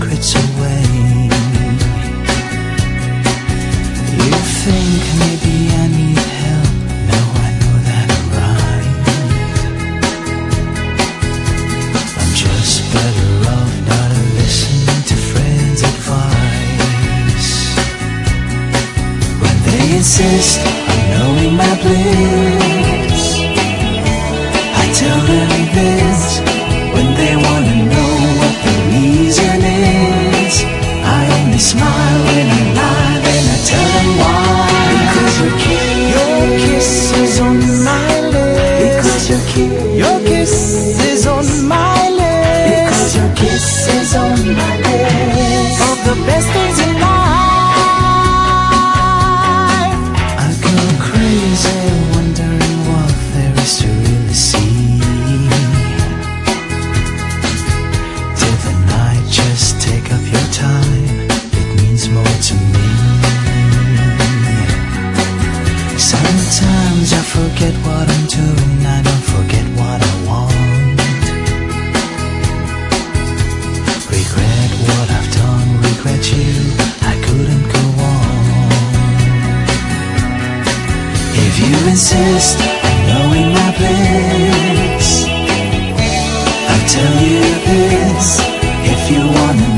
secrets away. You think maybe I need help? No, I know that I'm right. I'm just better off not listening to friends' advice. When they insist on knowing my place Sometimes I forget what I'm doing, I don't forget what I want. Regret what I've done, regret you, I couldn't go on. If you insist on knowing my bliss, I'll tell you this if you wanna.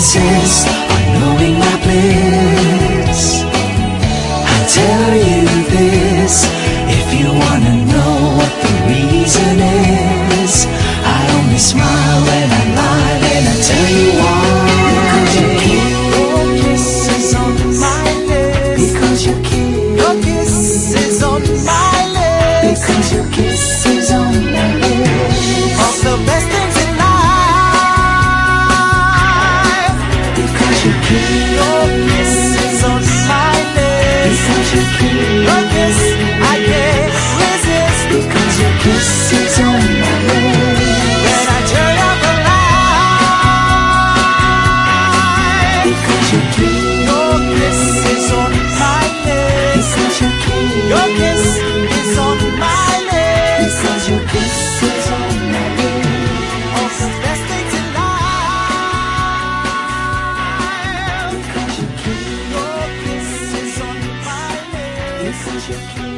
insist on knowing my bliss. I tell you this if you wanna know what the reason is. I only smile when I lie, and I tell you why. you keep your kisses on my lips? Because you keep your kisses. This is your.